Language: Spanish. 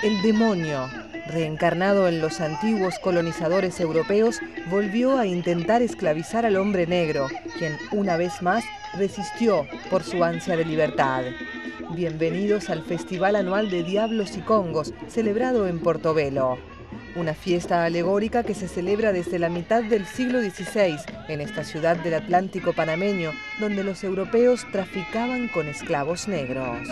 El demonio, reencarnado en los antiguos colonizadores europeos, volvió a intentar esclavizar al hombre negro, quien una vez más resistió por su ansia de libertad. Bienvenidos al Festival Anual de Diablos y Congos, celebrado en Portobelo. Una fiesta alegórica que se celebra desde la mitad del siglo XVI en esta ciudad del Atlántico panameño, donde los europeos traficaban con esclavos negros.